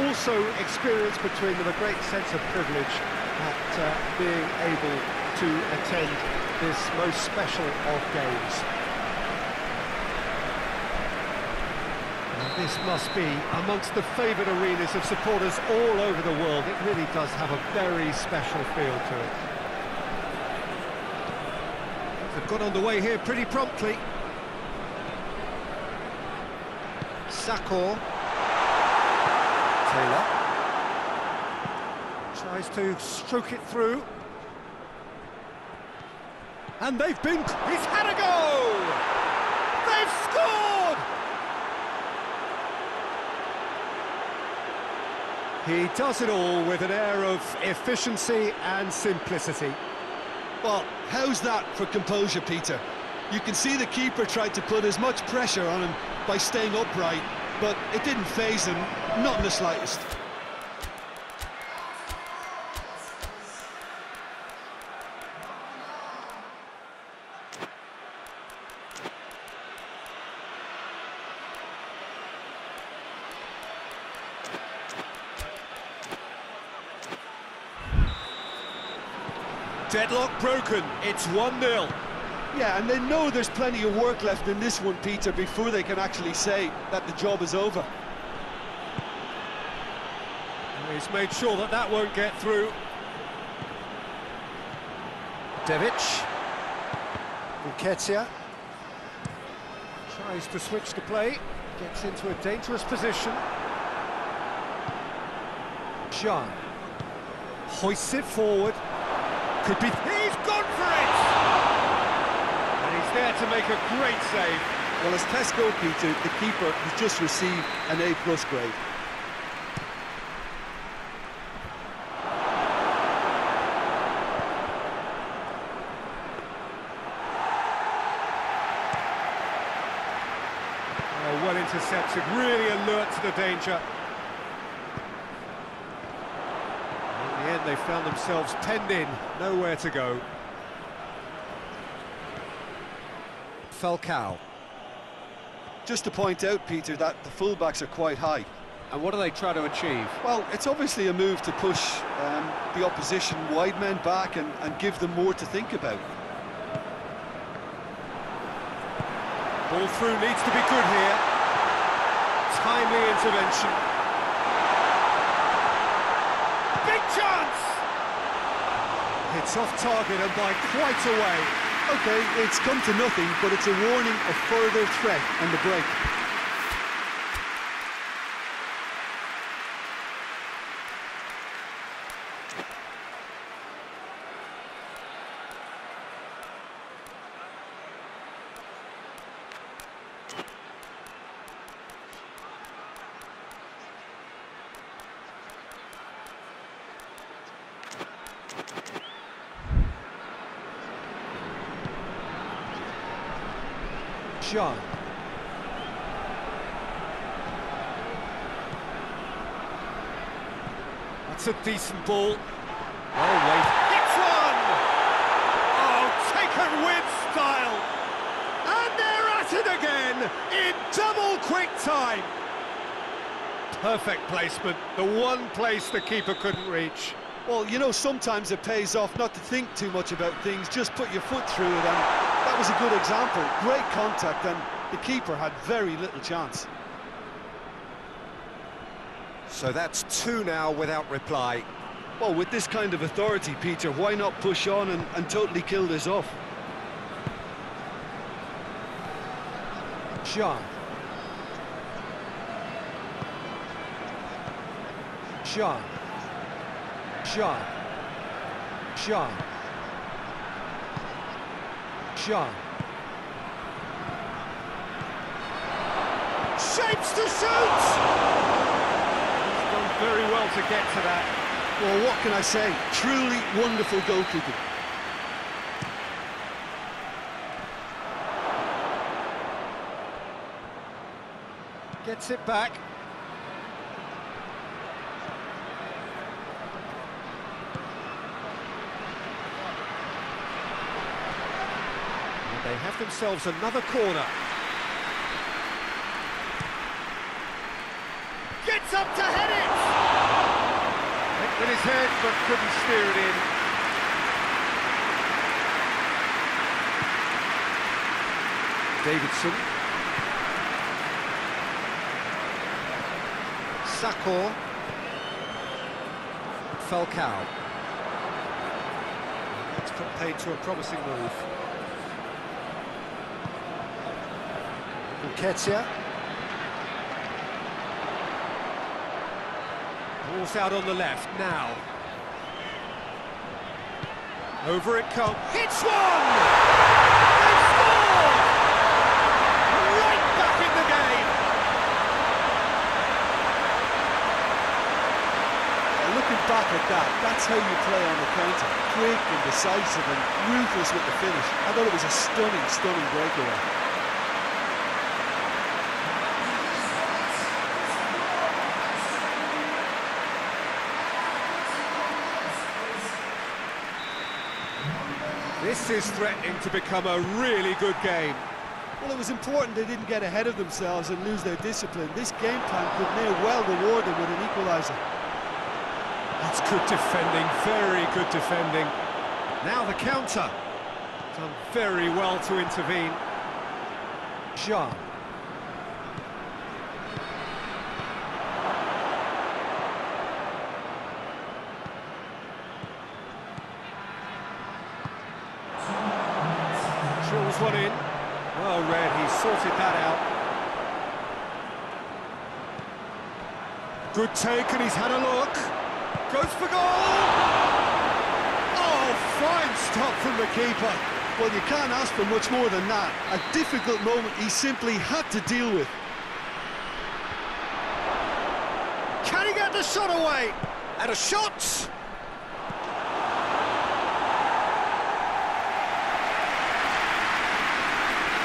also experience between them a great sense of privilege at uh, being able to attend this most special of games. And this must be amongst the favoured arenas of supporters all over the world. It really does have a very special feel to it. They've got underway here pretty promptly. Sakho. Taylor. Tries to stroke it through. And they've been... He's had a go! They've scored! He does it all with an air of efficiency and simplicity. Well, how's that for composure, Peter? You can see the keeper tried to put as much pressure on him by staying upright, but it didn't faze him, not in the slightest. Deadlock broken, it's 1-0. Yeah, and they know there's plenty of work left in this one, Peter, before they can actually say that the job is over. He's made sure that that won't get through. Devic. Nketiah. Tries to switch the play. Gets into a dangerous position. Can. Hoists it forward. Could be... He's gone for it! And he's there to make a great save. Well, as tests go, Peter, the keeper has just received an A-plus grade. Oh, well intercepted, really alert to the danger. In the end, they found themselves penned in, nowhere to go. Falcao. Just to point out, Peter, that the fullbacks are quite high. And what do they try to achieve? Well, it's obviously a move to push um, the opposition wide men back and, and give them more to think about. Ball through needs to be good here. Timely intervention. Big chance! It's off target and by quite a way. Okay, it's come to nothing, but it's a warning of further threat and the break. That's a decent ball. Oh, wait. Gets one! Oh, taken with style! And they're at it again in double quick time. Perfect placement, the one place the keeper couldn't reach. Well, you know, sometimes it pays off not to think too much about things, just put your foot through it, and that was a good example. Great contact, and the keeper had very little chance. So that's two now without reply. Well, with this kind of authority, Peter, why not push on and, and totally kill this off? Can. Can. Can. Can. Can. Shapes to shoot! He's done very well to get to that. Well, what can I say? Truly wonderful goalkeeping. Gets it back. They have themselves another corner. Gets up to head it! Hit with his head, but couldn't steer it in. Davidson. Sakor. Falcao. That's put paid to a promising move. Nketiah. Ball's out on the left now. Over it comes. Hits one! They! Right back in the game! Looking back at that, that's how you play on the counter. Quick and decisive and ruthless with the finish. I thought it was a stunning, stunning breakaway. This is threatening to become a really good game. Well, it was important they didn't get ahead of themselves and lose their discipline. This game plan could near well reward them with an equaliser. That's good defending, very good defending. Now the counter. Done very well to intervene. Jean. Drills one in. Well read, he sorted that out. Good take and he's had a look. Goes for goal! Oh, fine stop from the keeper. Well, you can't ask for much more than that. A difficult moment he simply had to deal with. Can he get the shot away? And a shot!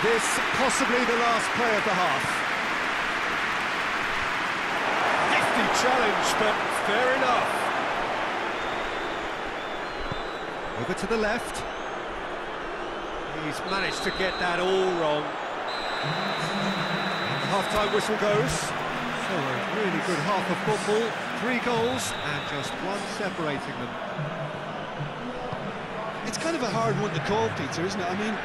This possibly the last play of the half. Challenge, but fair enough. Over to the left. He's managed to get that all wrong. Half-time whistle goes. So a really good half of football. Three goals and just one separating them. It's kind of a hard one to call, Peter, isn't it? I mean,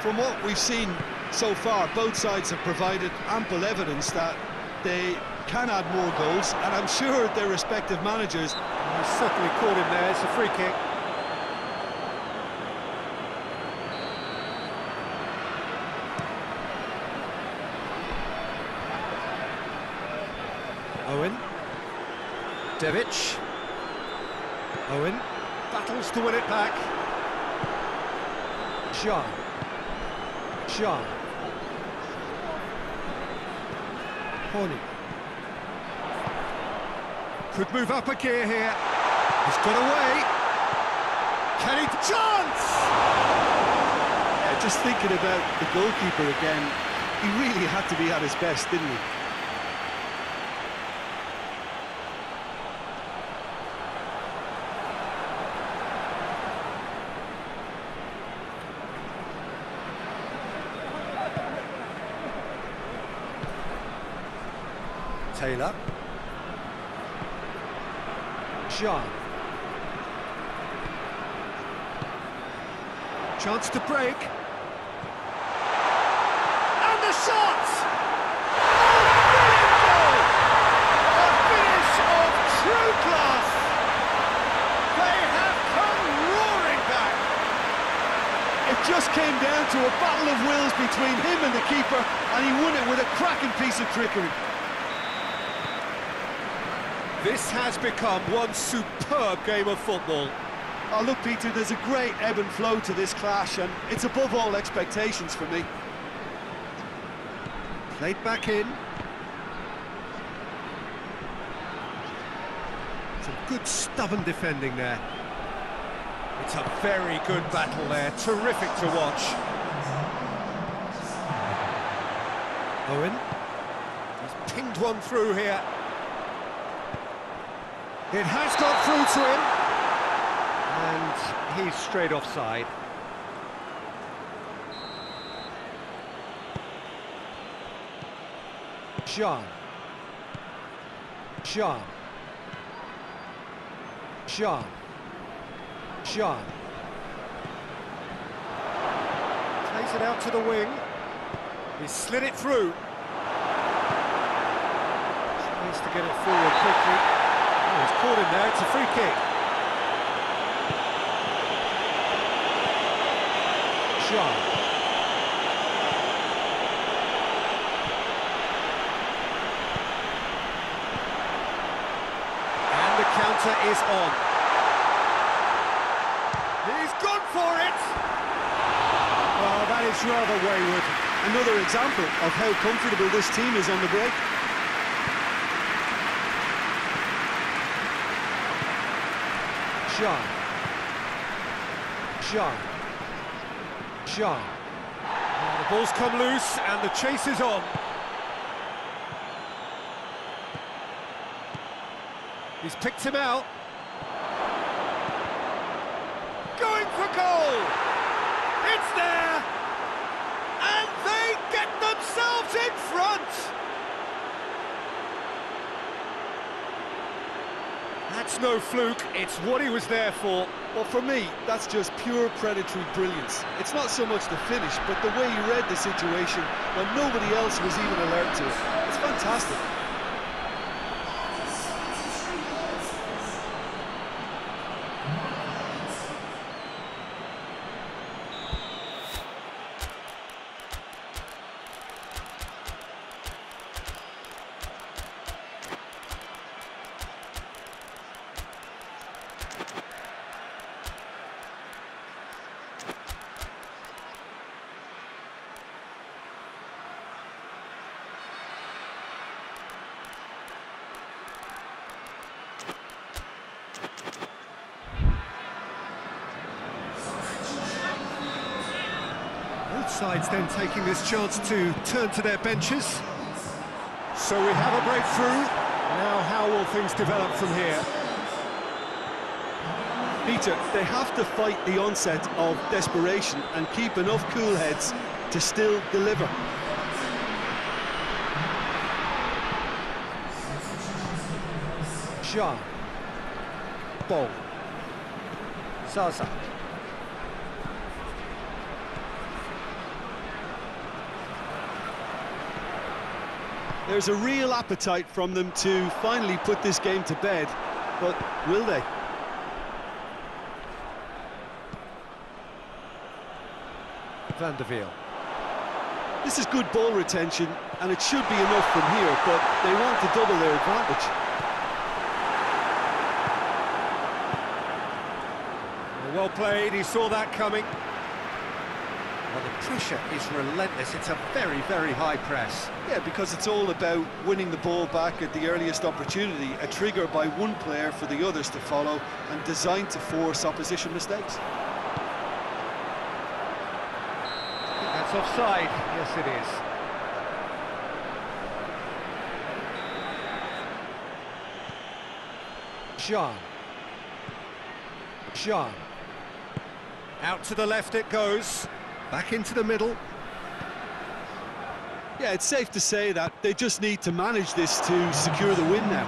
from what we've seen so far, both sides have provided ample evidence that they can add more goals, and I'm sure their respective managers He's certainly caught him there. It's a free kick. Owen. Devic. Owen. Battles to win it back. Jean. Jean. Horny. Could move up a gear here. He's got away. Can he? Chance! Yeah, just thinking about the goalkeeper again, he really had to be at his best, didn't he? Taylor. Jean. Chance to break. And the shot! A finish of true class! They have come roaring back! It just came down to a battle of wills between him and the keeper, and he won it with a cracking piece of trickery. This has become one superb game of football. Oh, look, Peter, there's a great ebb and flow to this clash, and it's above all expectations for me. Played back in. Some Good stubborn defending there. It's a very good battle there, terrific to watch. Owen. He's pinged one through here. It has got through to him. And he's straight offside. Jean. Jean. Jean. Jean. Plays it out to the wing. He slid it through. Needs to get it forward quickly. He's caught him there, it's a free kick. Jean. counter is on. He's gone for it! Well, that is rather wayward. Another example of how comfortable this team is on the break. Jean. Jean. Jean. the ball's come loose and the chase is on. He's picked him out. Going for goal! It's there! And they get themselves in front! That's no fluke, it's what he was there for. Well, for me, that's just pure predatory brilliance. It's not so much the finish, but the way he read the situation when nobody else was even alert to it. It's fantastic. Sides then taking this chance to turn to their benches. So we have a breakthrough. Now how will things develop from here? Peter, they have to fight the onset of desperation and keep enough cool heads to still deliver. Jean. Ball. Zaza. There's a real appetite from them to finally put this game to bed, but will they? Van der Wiel. This is good ball retention, and it should be enough from here, but they want to double their advantage. Well played, he saw that coming. Well, the pressure is relentless. It's a very, very high press. Yeah, because it's all about winning the ball back at the earliest opportunity, a trigger by one player for the others to follow, and designed to force opposition mistakes. that's offside. Yes, it is. Jean. Jean. Out to the left it goes. Back into the middle. Yeah, it's safe to say that they just need to manage this to secure the win now.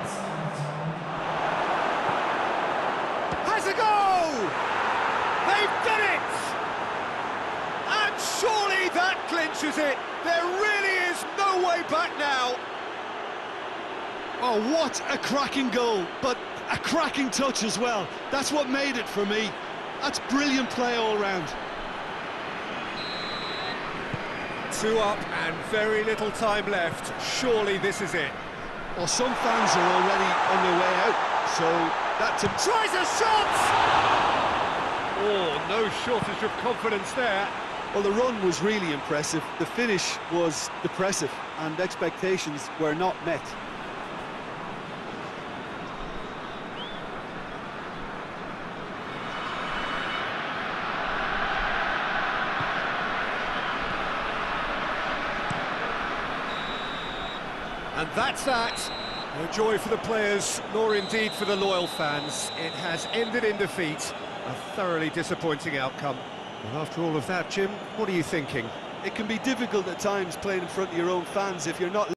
Has a goal! They've done it! And surely that clinches it. There really is no way back now. Oh, what a cracking goal, but a cracking touch as well. That's what made it for me. That's brilliant play all round. Two up and very little time left. Surely this is it. Well, some fans are already on their way out, so that to... Tries a shot! Oh, no shortage of confidence there. Well, the run was really impressive. The finish was depressive, and expectations were not met. That's that. No joy for the players, nor indeed for the loyal fans. It has ended in defeat. A thoroughly disappointing outcome. And after all of that, Jim, what are you thinking? It can be difficult at times playing in front of your own fans if you're not